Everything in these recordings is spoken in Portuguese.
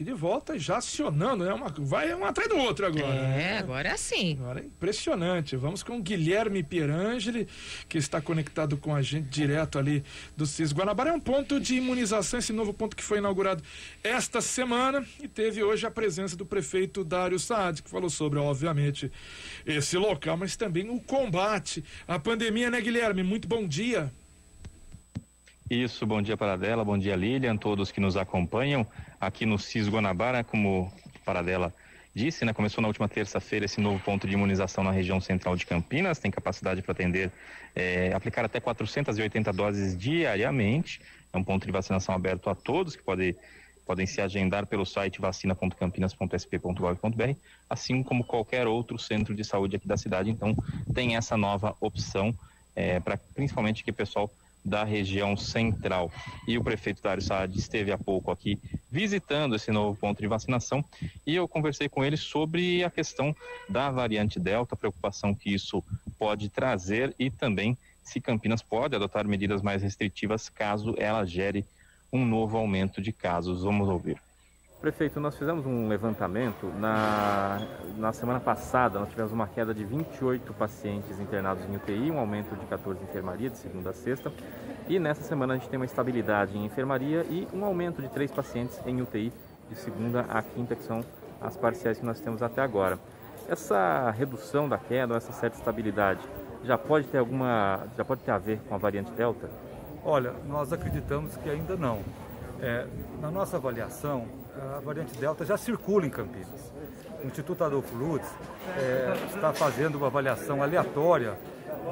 aqui de volta, já acionando, né? Uma, vai um atrás do outro agora. É, né? agora é assim. Agora é impressionante. Vamos com o Guilherme Pierangeli, que está conectado com a gente direto ali do CIS Guanabara. É um ponto de imunização, esse novo ponto que foi inaugurado esta semana e teve hoje a presença do prefeito Dário Saad, que falou sobre, obviamente, esse local, mas também o combate à pandemia, né, Guilherme? Muito bom dia. Isso, bom dia Paradela, bom dia Lilian, todos que nos acompanham aqui no CIS Guanabara, como Paradela disse, né, começou na última terça-feira esse novo ponto de imunização na região central de Campinas, tem capacidade para atender, é, aplicar até 480 doses diariamente, é um ponto de vacinação aberto a todos que podem podem se agendar pelo site vacina.campinas.sp.gov.br, assim como qualquer outro centro de saúde aqui da cidade. Então, tem essa nova opção é, para principalmente que o pessoal da região central. E o prefeito Dário Saad esteve há pouco aqui visitando esse novo ponto de vacinação e eu conversei com ele sobre a questão da variante Delta, a preocupação que isso pode trazer e também se Campinas pode adotar medidas mais restritivas caso ela gere um novo aumento de casos. Vamos ouvir. Prefeito, nós fizemos um levantamento. Na, na semana passada, nós tivemos uma queda de 28 pacientes internados em UTI, um aumento de 14 em enfermaria, de segunda a sexta. E nessa semana a gente tem uma estabilidade em enfermaria e um aumento de 3 pacientes em UTI, de segunda a quinta, que são as parciais que nós temos até agora. Essa redução da queda, essa certa estabilidade, já pode ter alguma, já pode ter a ver com a variante Delta? Olha, nós acreditamos que ainda não. É, na nossa avaliação, a variante Delta já circula em Campinas. O Instituto Adolfo Lutz é, está fazendo uma avaliação aleatória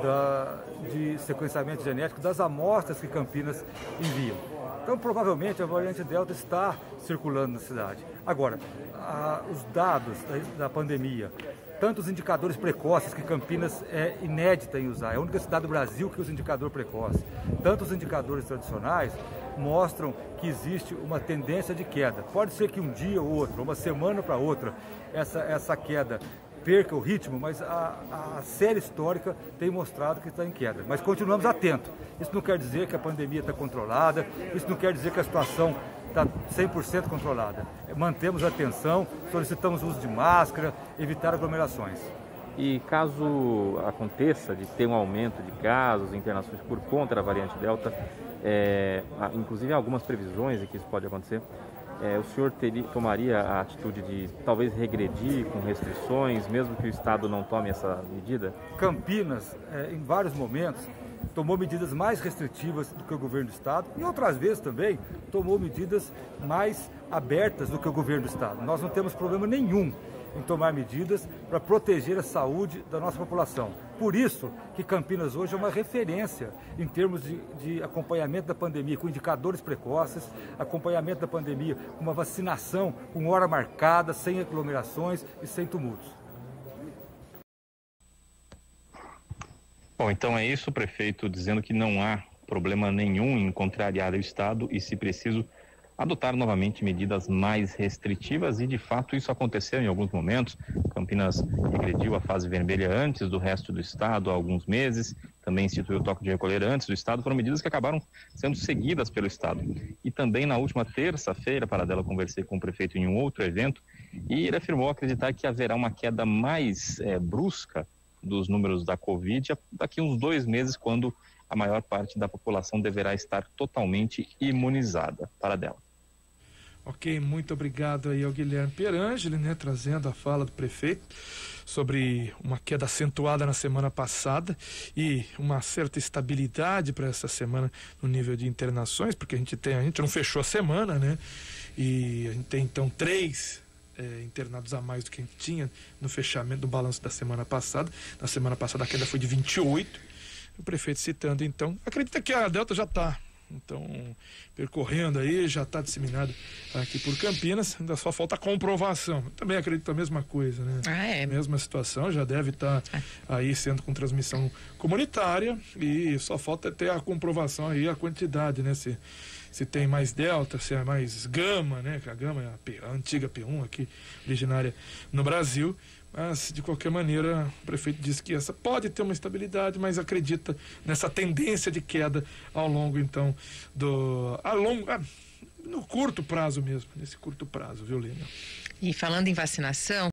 da, de sequenciamento genético das amostras que Campinas enviam. Então, provavelmente, a variante Delta está circulando na cidade. Agora, a, os dados da, da pandemia, tantos indicadores precoces que Campinas é inédita em usar, é a única cidade do Brasil que usa indicador precoce, tantos indicadores tradicionais, mostram que existe uma tendência de queda. Pode ser que um dia ou outro, uma semana para outra, essa, essa queda perca o ritmo, mas a, a série histórica tem mostrado que está em queda. Mas continuamos atentos. Isso não quer dizer que a pandemia está controlada, isso não quer dizer que a situação está 100% controlada. Mantemos atenção, solicitamos uso de máscara, evitar aglomerações. E caso aconteça de ter um aumento de casos, internações por conta da variante Delta, é, inclusive algumas previsões de que isso pode acontecer, é, o senhor teria, tomaria a atitude de talvez regredir com restrições, mesmo que o Estado não tome essa medida? Campinas, é, em vários momentos, tomou medidas mais restritivas do que o governo do Estado e outras vezes também tomou medidas mais abertas do que o governo do Estado. Nós não temos problema nenhum em tomar medidas para proteger a saúde da nossa população. Por isso que Campinas hoje é uma referência em termos de, de, acompanhamento da pandemia, com indicadores precoces, acompanhamento da pandemia, com uma vacinação com hora marcada, sem aglomerações e sem tumultos. Bom, então é isso, prefeito, dizendo que não há problema nenhum em contrariar o Estado e, se preciso, adotar novamente medidas mais restritivas e de fato isso aconteceu em alguns momentos. Campinas regrediu a fase vermelha antes do resto do estado há alguns meses, também instituiu o toque de recolher antes do estado, foram medidas que acabaram sendo seguidas pelo estado. E também na última terça-feira, para dela conversei com o prefeito em um outro evento e ele afirmou acreditar que haverá uma queda mais é, brusca dos números da Covid daqui uns dois meses, quando a maior parte da população deverá estar totalmente imunizada. Para dela. Ok, muito obrigado aí ao Guilherme Perangeli, né, trazendo a fala do prefeito sobre uma queda acentuada na semana passada e uma certa estabilidade para essa semana no nível de internações, porque a gente tem, a gente não fechou a semana, né? E a gente tem então três é, internados a mais do que a gente tinha no fechamento do balanço da semana passada. Na semana passada a queda foi de 28. O prefeito citando então, acredita que a Delta já está então, percorrendo aí, já está disseminado aqui por Campinas, ainda só falta a comprovação. Também acredito a mesma coisa, né? Ah, é. Mesma situação, já deve estar tá aí sendo com transmissão comunitária e só falta ter a comprovação aí, a quantidade, né? Se, se tem mais delta, se é mais gama, né? Que a gama é a, P, a antiga P1 aqui, originária no Brasil. Mas, de qualquer maneira, o prefeito disse que essa pode ter uma estabilidade, mas acredita nessa tendência de queda ao longo, então, do. Ao longo, ah, no curto prazo mesmo, nesse curto prazo, viu, Lênia? E falando em vacinação,